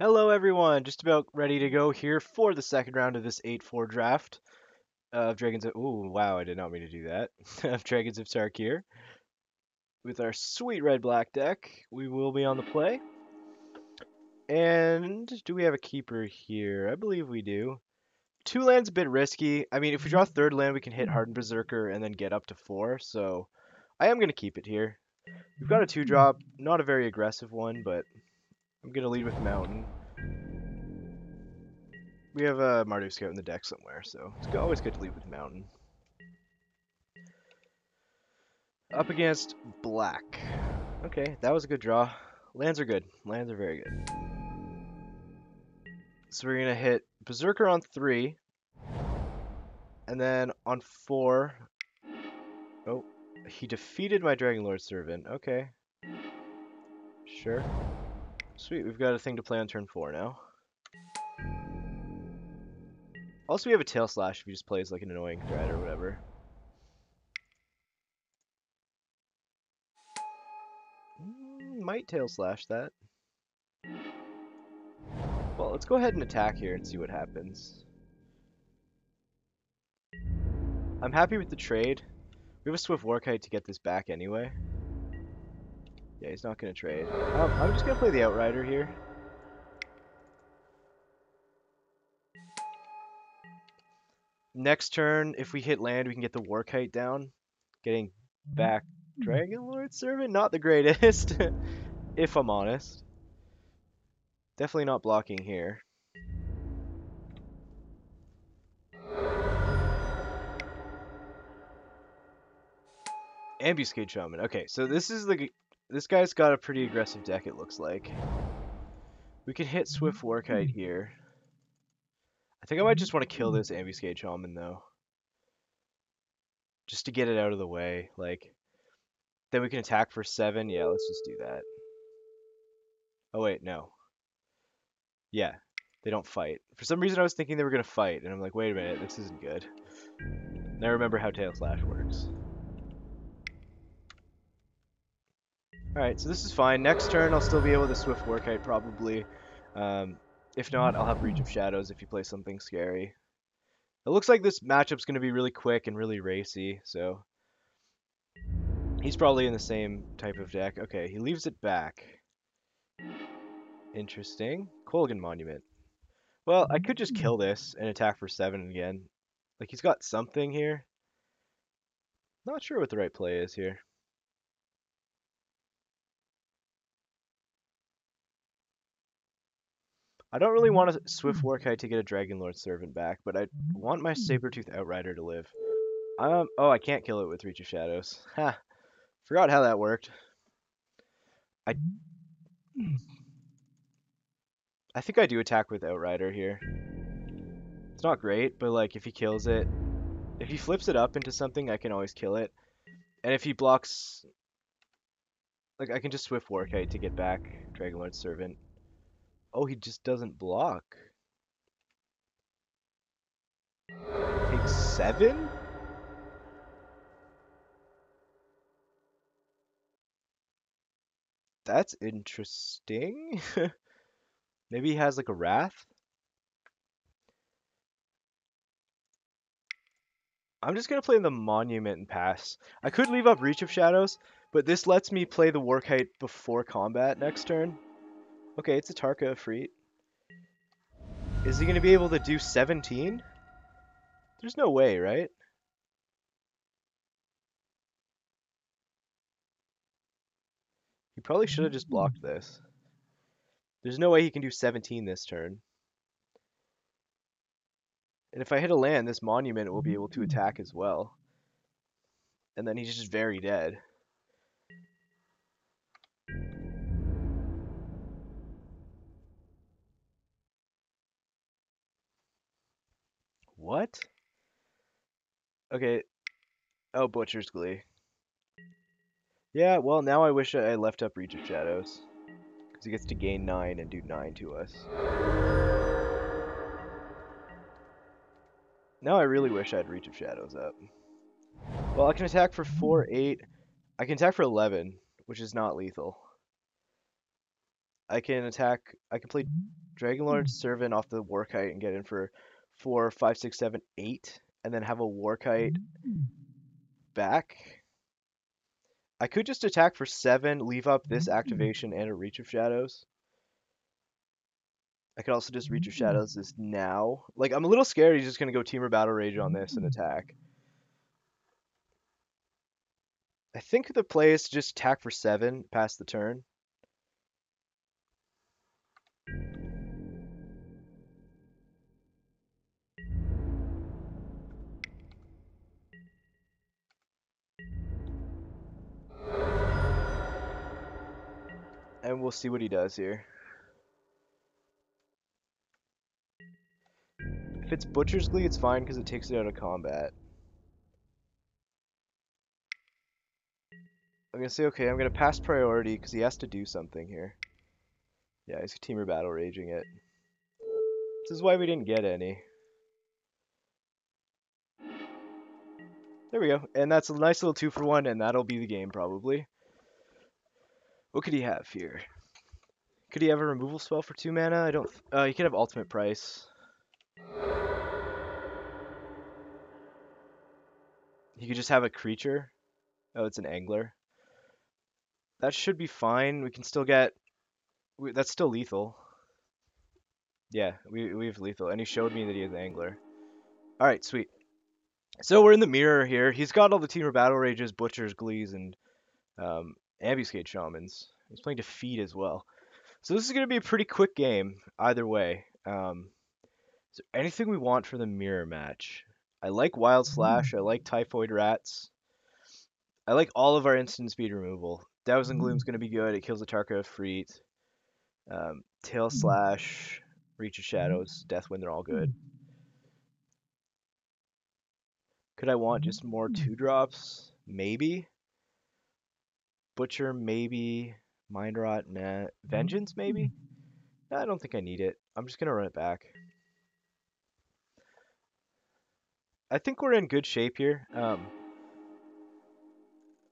Hello everyone, just about ready to go here for the second round of this 8-4 draft of Dragons of... Ooh, wow, I did not mean to do that. of Dragons of Tarkir. With our sweet red-black deck, we will be on the play. And do we have a keeper here? I believe we do. Two lands a bit risky. I mean, if we draw third land, we can hit Hardened Berserker and then get up to four, so I am going to keep it here. We've got a two-drop, not a very aggressive one, but I'm to lead with Mountain. We have a Mardu Scout in the deck somewhere, so it's always good to lead with Mountain. Up against Black. Okay, that was a good draw. Lands are good. Lands are very good. So we're to hit Berserker on 3. And then on 4... Oh, he defeated my Dragonlord Servant. Okay. Sure. Sweet, we've got a thing to play on turn 4 now. Also, we have a Tail Slash if he just plays like an annoying threat or whatever. Mm, might Tail Slash that. Well, let's go ahead and attack here and see what happens. I'm happy with the trade. We have a Swift Warkite to get this back anyway. Yeah, he's not going to trade. Um, I'm just going to play the Outrider here. Next turn, if we hit land, we can get the Warkite down. Getting back Dragonlord Servant, not the greatest, if I'm honest. Definitely not blocking here. Ambuscade Shaman. Okay, so this is the this guy's got a pretty aggressive deck, it looks like. We can hit Swift Warkite here. I think I might just want to kill this Ambuscade Shaman, though. Just to get it out of the way. Like, then we can attack for 7. Yeah, let's just do that. Oh, wait, no. Yeah, they don't fight. For some reason, I was thinking they were going to fight, and I'm like, wait a minute, this isn't good. And I remember how Tail Slash works. Alright, so this is fine. Next turn, I'll still be able to Swift Warkite, probably. Um, if not, I'll have Reach of Shadows if you play something scary. It looks like this matchup's going to be really quick and really racy, so... He's probably in the same type of deck. Okay, he leaves it back. Interesting. Kolaghan Monument. Well, I could just kill this and attack for 7 again. Like, he's got something here. Not sure what the right play is here. I don't really want a Swift Warkite to get a Dragonlord Servant back, but I want my Sabertooth Outrider to live. Um, oh, I can't kill it with Reach of Shadows. Ha! Forgot how that worked. I... I think I do attack with Outrider here. It's not great, but like, if he kills it... If he flips it up into something, I can always kill it. And if he blocks... Like, I can just Swift Warkite to get back Dragonlord Servant. Oh, he just doesn't block. Take seven? That's interesting. Maybe he has like a wrath? I'm just going to play the Monument and pass. I could leave up Reach of Shadows, but this lets me play the Warkite before combat next turn. Okay, it's Atarka Efreet. Is he going to be able to do 17? There's no way, right? He probably should have just blocked this. There's no way he can do 17 this turn. And if I hit a land, this monument will be able to attack as well. And then he's just very dead. What? Okay. Oh, Butcher's Glee. Yeah, well, now I wish I left up Reach of Shadows. Because he gets to gain 9 and do 9 to us. Now I really wish I had Reach of Shadows up. Well, I can attack for 4, 8. I can attack for 11, which is not lethal. I can attack... I can play Dragonlord Servant off the Warkite and get in for four, five, six, seven, eight, and then have a Warkite mm. back. I could just attack for seven, leave up this mm. activation and a Reach of Shadows. I could also just Reach of mm. Shadows this now. Like, I'm a little scared he's just going to go Temur Battle Rage on this and attack. I think the play is to just attack for seven past the turn. We'll see what he does here. If it's Butcher's Glee, it's fine because it takes it out of combat. I'm gonna say, okay, I'm gonna pass priority because he has to do something here. Yeah, he's Temur Battle Raging it. This is why we didn't get any. There we go. And that's a nice little two for one, and that'll be the game probably. What could he have here? Could he have a removal spell for two mana? I don't. Uh, he could have ultimate price. He could just have a creature. Oh, it's an angler. That should be fine. We can still get. We, that's still lethal. Yeah, we we have lethal, and he showed me that he has angler. All right, sweet. So we're in the mirror here. He's got all the Temur Battle Rages, Butchers, Glees, and um, Ambuscade Shamans. He's playing Defeat as well. So this is going to be a pretty quick game, either way. Um, is there anything we want for the mirror match? I like Wild mm. Slash. I like Typhoid Rats. I like all of our instant speed removal. Thousand Gloom's mm. going to be good. It kills Atarka Efreet. Um, Tail mm. Slash, Reach of Shadows, Deathwind, they're all good. Could I want mm-hmm. just more two drops? Maybe. Butcher, maybe. Mind Rot, nah. Vengeance, maybe? I don't think I need it. I'm just going to run it back. I think we're in good shape here. Um,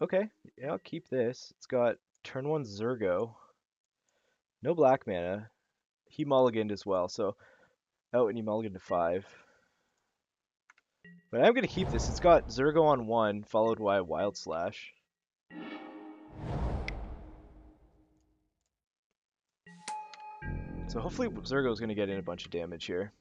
okay, yeah, I'll keep this. It's got turn one Zurgo. No black mana. He mulliganed as well, so... Oh, and he mulliganed to five. But I'm going to keep this. It's got Zurgo on one, followed by Wild Slash. So hopefully Zurgo's going to get in a bunch of damage here.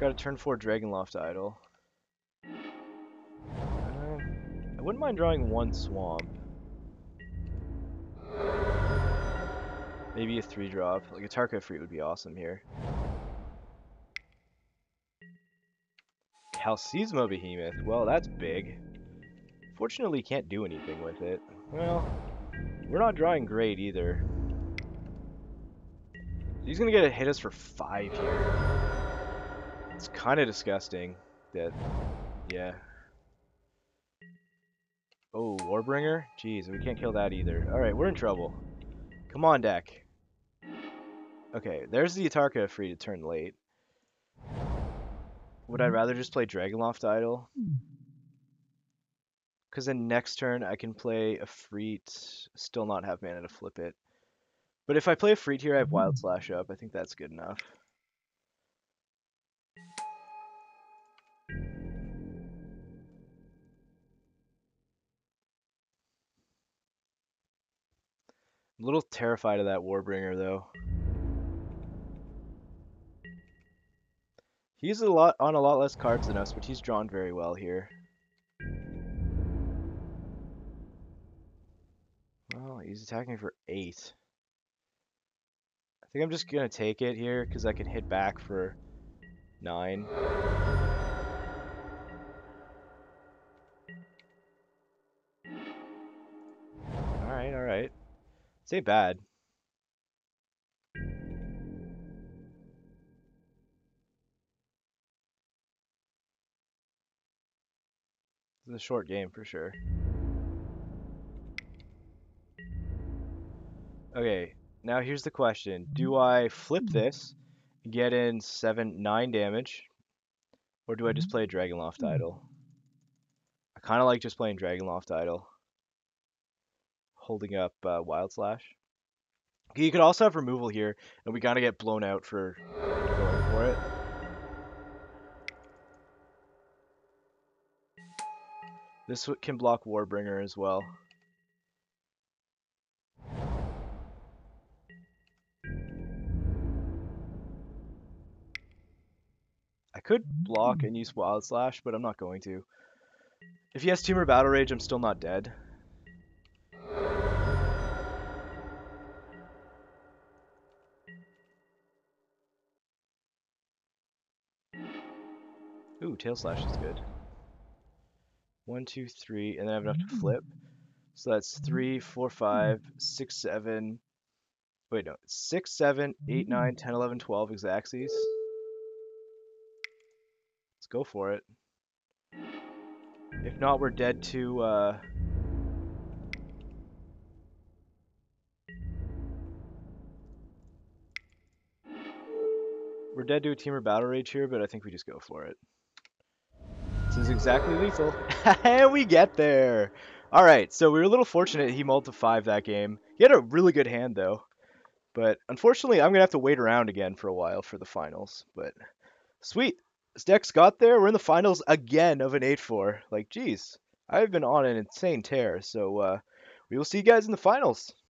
Got a turn 4 Dragonloft Idol. Uh, I wouldn't mind drawing one Swamp. Maybe a 3 drop. Like Atarka Efreet would be awesome here. Qal Sisma Behemoth. Well, that's big. Fortunately, can't do anything with it. Well, we're not drawing great either. He's gonna get a hit us for five here. It's kind of disgusting that, yeah. Oh, Warbringer? Jeez, we can't kill that either. Alright, we're in trouble. Come on, deck. Okay, there's the Atarka free to turn late. Would I rather just play Dragonloft Idol? Hmm. Because then next turn I can play Efreet, still not have mana to flip it. But if I play Efreet here, I have Wild mm. Slash up. I think that's good enough. I'm a little terrified of that Warbringer, though. He's a lot on a lot less cards than us, but he's drawn very well here. Well, he's attacking for 8. Think I'm just going to take it here, because I can hit back for 9. Alright, alright. Say bad. It's a short game for sure. Okay, now here's the question. Do I flip this, get in 7, 9 damage, or do I just play Dragonloft Idol? I kind of like just playing Dragonloft Idol. Holding up uh, Wild Slash. You could also have removal here, and we gotta get blown out for going for it. This can block Warbringer as well. Could block mm. and use Wild Slash, but I'm not going to. If he has Temur Battle Rage, I'm still not dead. Ooh, Tail Slash is good. One, two, three, and then I have enough to mm. flip. So that's three, four, five, six, seven. Wait, no. Six, seven, eight, nine, ten, eleven, twelve Xaxes. Let's go for it. If not, we're dead to, uh... We're dead to a Temur Battle Rage here, but I think we just go for it. This is exactly lethal. and we get there! Alright, so we were a little fortunate he multi 5 that game. He had a really good hand, though. But unfortunately, I'm going to have to wait around again for a while for the finals. But sweet. This got there. We're in the finals again of an 8-4. Like, geez. I've been on an insane tear. So uh, we will see you guys in the finals.